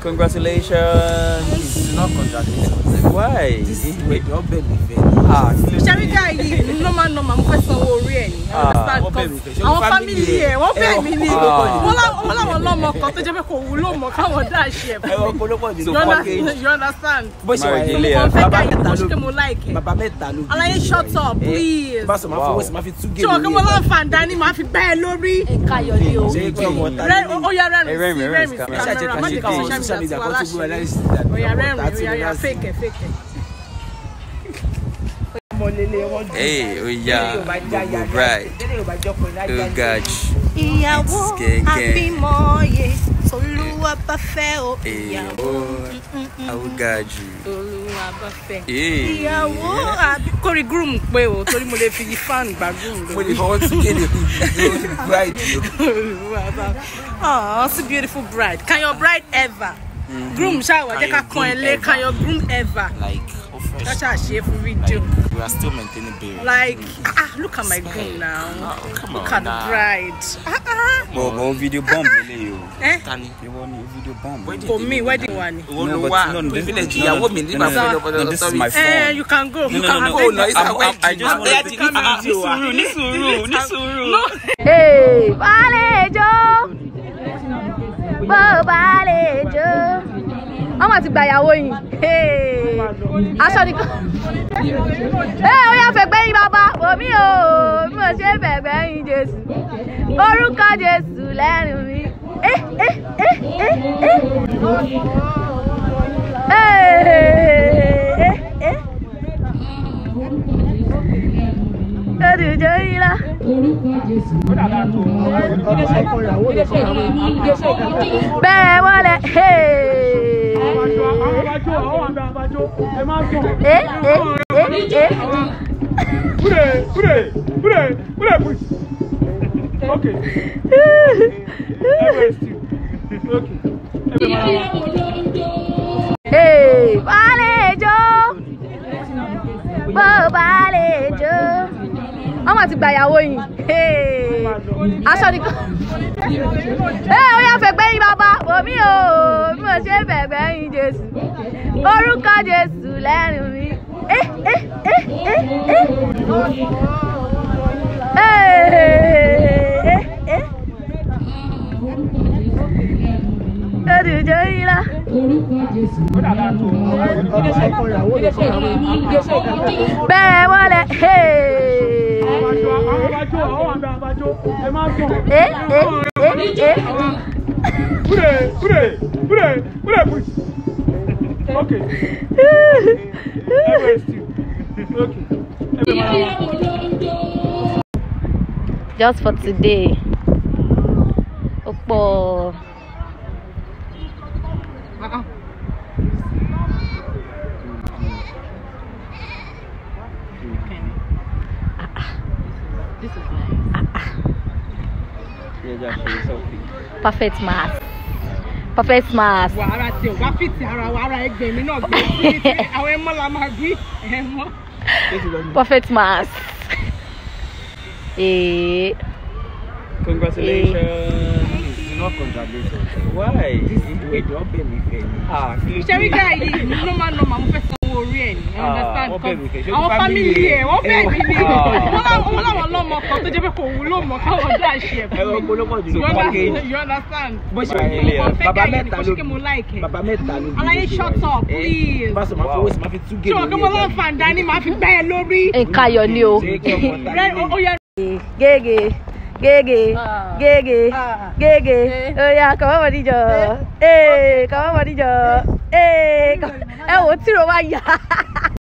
Congratulations. Not congratulations. Why? This is mi fẹ́. Ah, dé? ṣẹ́ríkà yìí normal normal mo fẹ́ sanwó orí ẹ̀ ní Bẹ̀ àwọn family family ẹ̀? ẹ̀ wọ́n bẹ̀ mí Ẹ ọkọ wọ́n lá- wọ́n láwọn lọ́mọ kan tó jẹ́ pé kò wúlò mọ́ káwọn dá ṣe ẹ̀ Ẹ fún mi You understand- Bó ṣe wà mo ẹ̀. Bàbá mẹ́ta ló ẹ̀ bàbá mẹ́ta ló bí. alaye shut up please Bá sọ máa fọwọ́ sí máa fi tú tí gèlè o kí mo láǹfààní dání máa fi gbẹ́ ẹ lórí ẹ̀ka ayọ̀ ni o. Ó Ẹ rẹ́rìn sí rẹ́rìn sí kan má jẹ́ káwọn social media media kan tó tí gbé wọ́n wa láìsí láṣẹ ó ọmọ rẹ́rìn ó láti. fake ẹ̀ fake ẹ̀. Ọmọ. Hey, oh yeah, yóò bá já ya Gbogbo bride. Bá Oh ya. God. ìyàwó àbímọye olúwa bá fẹ́ o. Ìyàwó oh, oh God. olúwa bá fẹ́. Hey. ìyàwó àbí kórè groom pé o torí mo lè fi fan gba groom Mo lè fọwọ́ tú gèlè bride yìí. Oh, it's a beautiful bride. Can your bride ever? Groom ṣáà jẹ́ ká kan ẹ lé. Can your groom ever? like ṣáà ṣe é fún fídíò. we are still maintaining barrier Like, ah, ah, look at my groom now. oh, come Look on at the nah. bride. Ah, ah. Bọ̀ bọ̀ video bomb lélẹ̀ o. Eh? tani Ìwọ ni video bomb. For me, wedding wa ni. Owó No, ló but no, no, this- no, no, no, no, no, no, this is my Eh, phone. you can go. No, You no, can no, go. no, no, it's a wedding. I just there to- to give Ah, you ní sùúrù, ní sùúrù, ní sùúrù. Hey, bàálejò bó ọmọ ti gbàyàwó yìí Hey, aṣọ nìkan ẹ ó yà fẹ̀gbẹ́ bàbá. Omi o bí mo ṣe fẹ̀gbẹ́ yín Jésù. Orúkọ Jésù lẹ́nu mi. Eh, eh, eh, yìí bẹ́ẹ̀ wọlé. Ẹ ẹ ẹ ẹ. Hey, bàálejò bó bàálejò ọmọ ti gbàyàwó yìí aṣọ nìkan ẹ ó yà fẹ̀gbẹ́ yín bàbá. Omi o bí mo ṣe fẹ̀gbẹ́ yín Jésù. Orúkọ Jésù lẹ́nu mi. Eh, eh, eh, eh, eh. Eh, eh, eh. Bẹ́ẹ̀ wọlé. ẹ ẹ ẹ ẹ. just for today ó pọ̀. Yẹ jẹ́ àṣẹ selfie. perfect mask perfect mask. Wà ara tí o bá fìtì ara wa ara ẹgbẹ́ mi náà gbé sí àwọn ẹmọ́ la máa gbé ẹmọ́. perfect mask. Ee. Congratulations. Not congratulations. Why? This is the ọbẹ̀ mi fẹ́. Ah, kí ló dé? ṣẹ́ríkà yìí normal normal mo fẹ́ sanwó orí ẹ̀ ní Wọ́n kẹ́. Ṣé àwọn family family ẹ̀ wọ́n bẹ̀ ẹ̀? mí ní Ah. wọ́n lá- wọ́n láwọn lọ́mọ kan tó jẹ́ pé kò wúlò mọ́ káwọn dá ṣe ẹ̀ fún mi. You understand? Bó ṣe. Mo fẹ́ yẹn mẹ́ta nìkan ṣe kí mo like ẹ̀. Alaye, shut up, please. Tí o kí mo láǹfààní dání máa fi gbẹ́ ẹ lórí. nǹkan ayọ̀ ni o. Ó gègé gègé gègé gègé oya kàwé wọ níjọ ee kàwé wọ níjọ ee ẹ wò tí ro wá yá